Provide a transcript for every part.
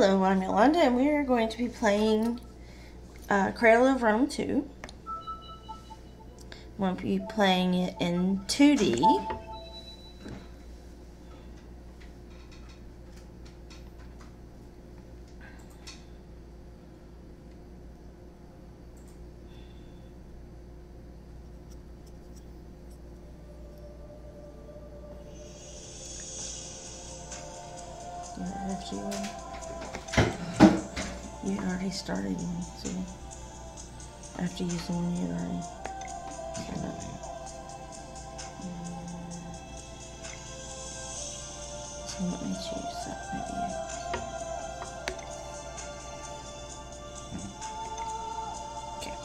Hello, I'm Yolanda, and we are going to be playing uh, Cradle of Rome 2. We'll be playing it in 2D. After you, you already started one, so after using one, you already set up. So let me choose that maybe. Okay.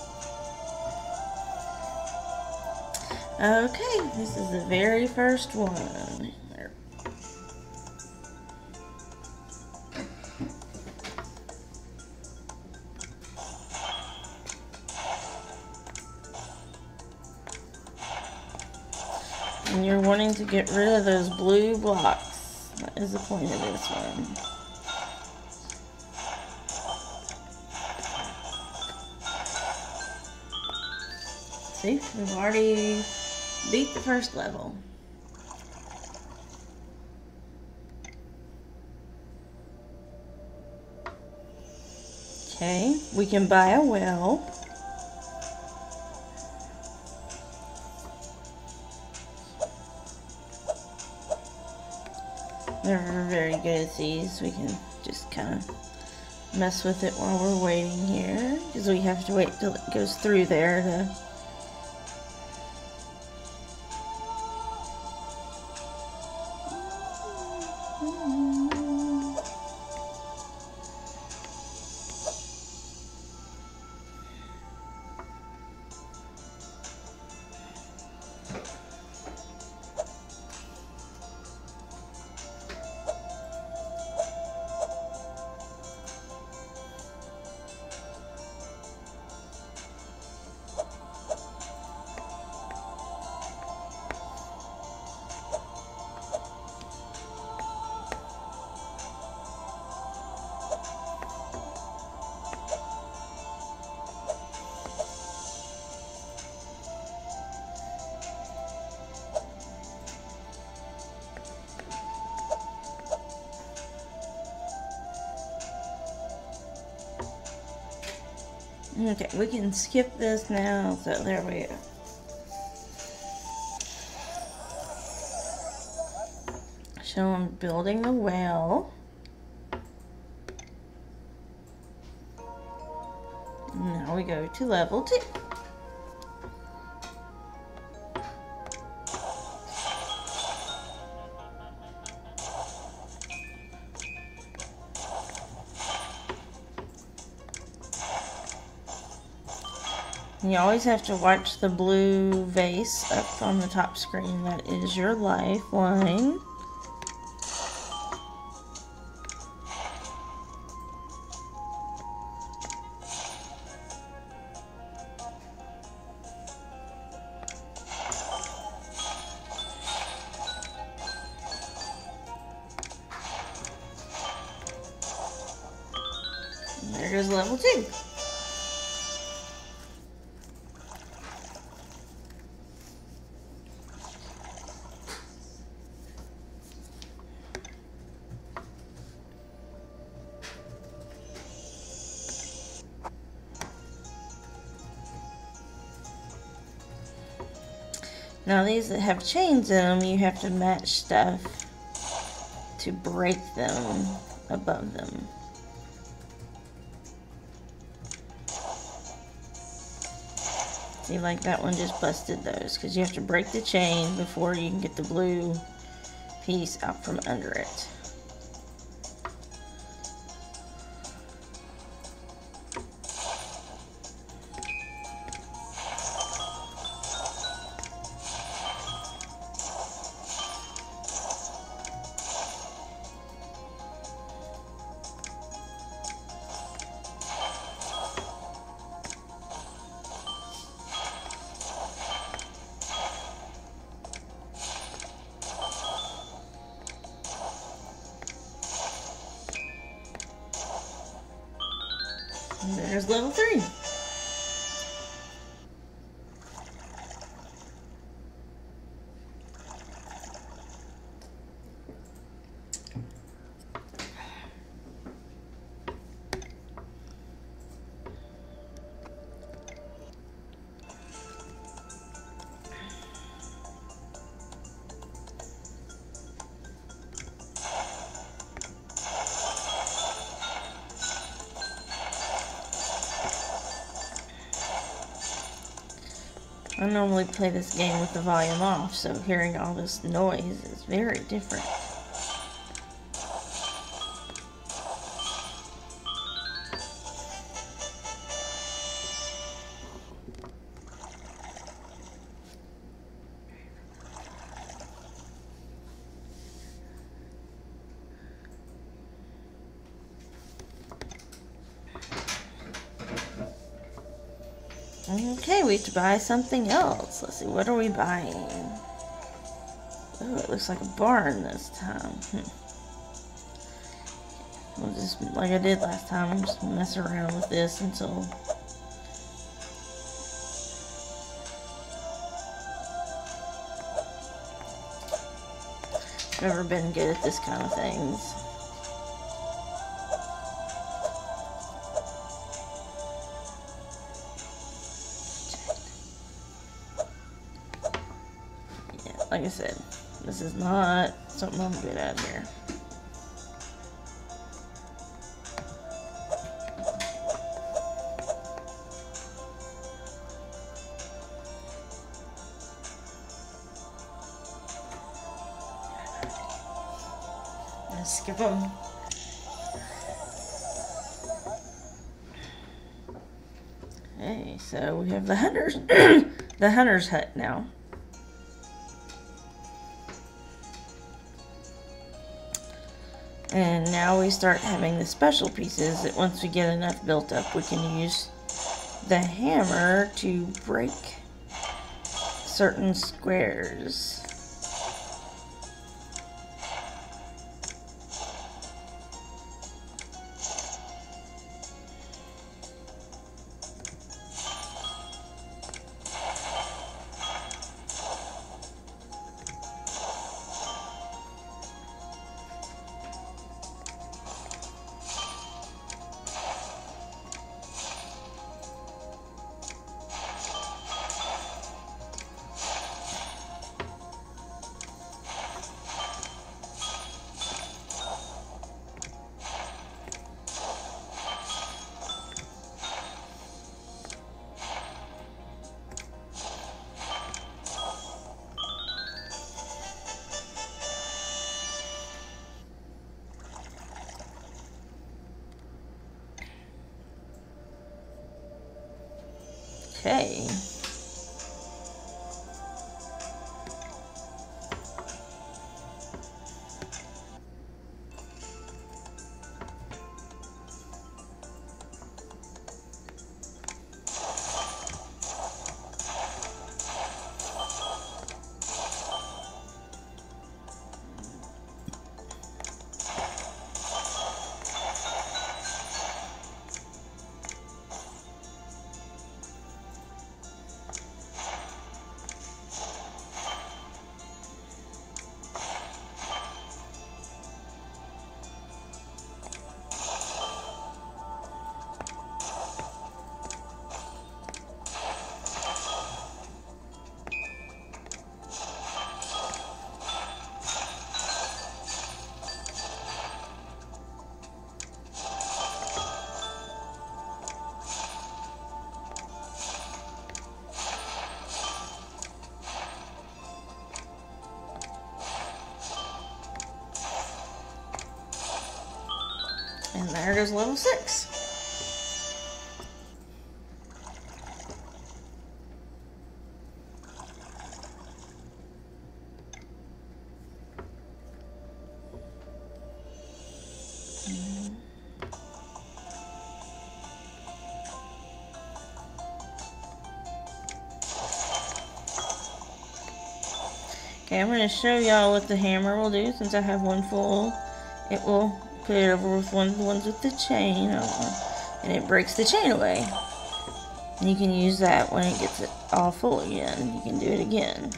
Okay, this is the very first one. Get rid of those blue blocks. That is the point of this one. See, we've already beat the first level. Okay, we can buy a well. They're very good at these. We can just kind of mess with it while we're waiting here. Because we have to wait till it goes through there to... Okay, we can skip this now. So there we go. So I'm building the well. Now we go to level two. You always have to watch the blue vase up on the top screen. That is your lifeline. There goes level two. Now these that have chains in them, you have to match stuff to break them above them. See, like that one just busted those because you have to break the chain before you can get the blue piece out from under it. There's level three. I normally play this game with the volume off, so hearing all this noise is very different. Okay, we have to buy something else. Let's see, what are we buying? Oh, it looks like a barn this time. Hmm. We'll just, like I did last time, I'm just mess around with this until... Never been good at this kind of things. Like I said, this is not something I'm good at here. Let's skip them. Okay, so we have the hunters, the hunter's hut now. And now we start having the special pieces that once we get enough built up, we can use the hammer to break certain squares. Okay. There goes level six. Okay, I'm going to show y'all what the hammer will do since I have one full. It will put it over with one of the ones with the chain. I and it breaks the chain away. And you can use that when it gets it all full again. You can do it again.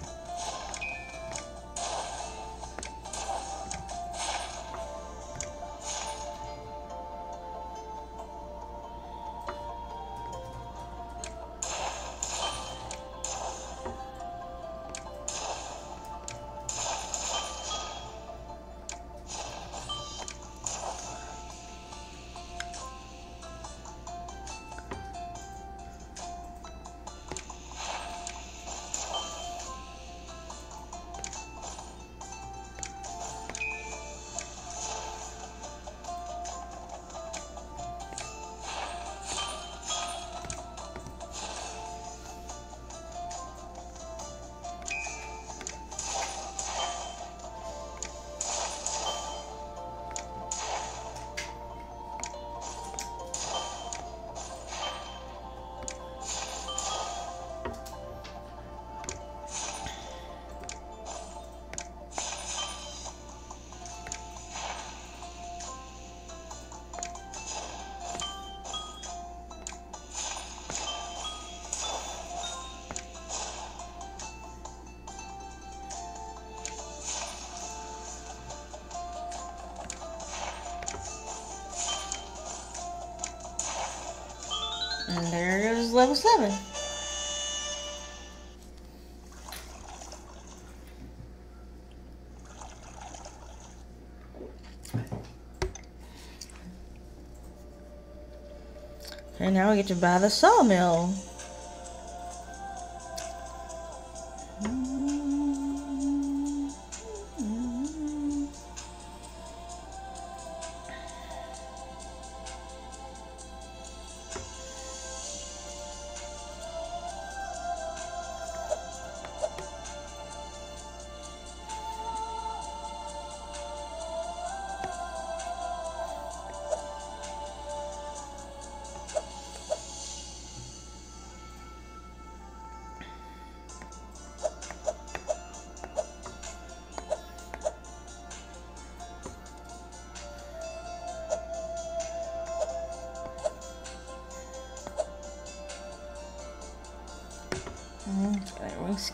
Level 7. And now we get to buy the sawmill.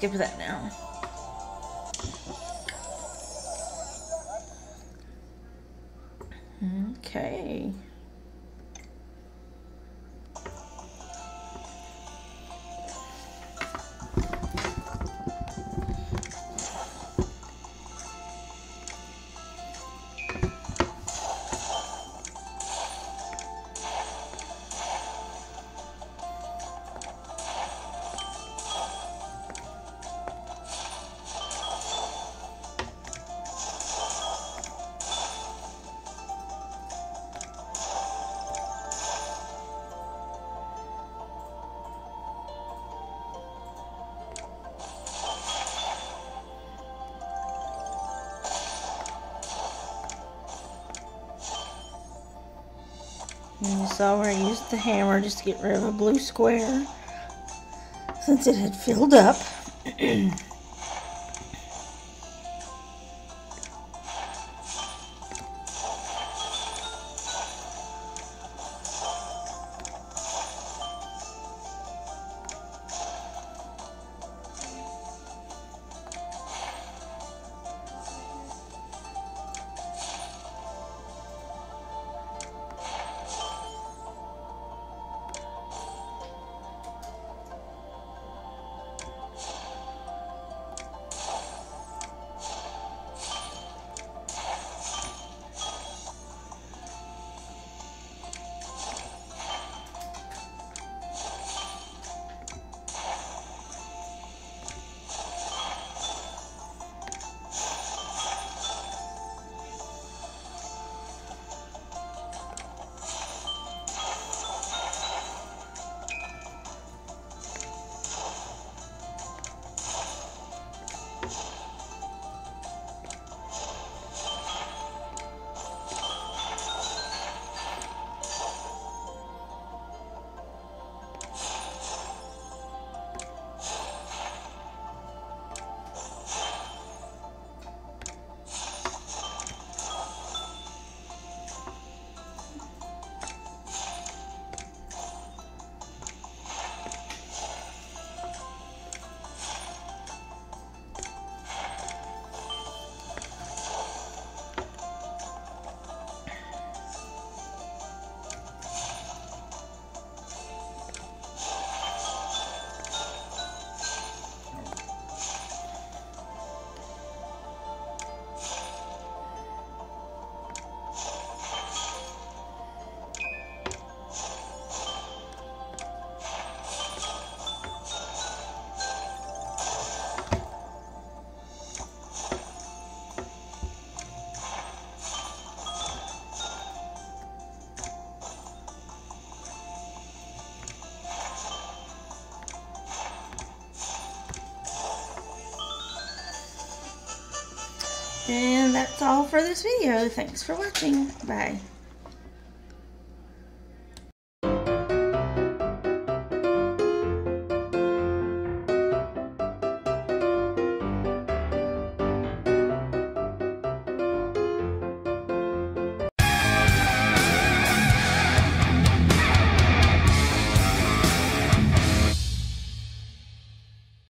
Skip that now. Okay. And you saw where I used the hammer just to get rid of a blue square since it had filled up. And that's all for this video. Thanks for watching. Bye.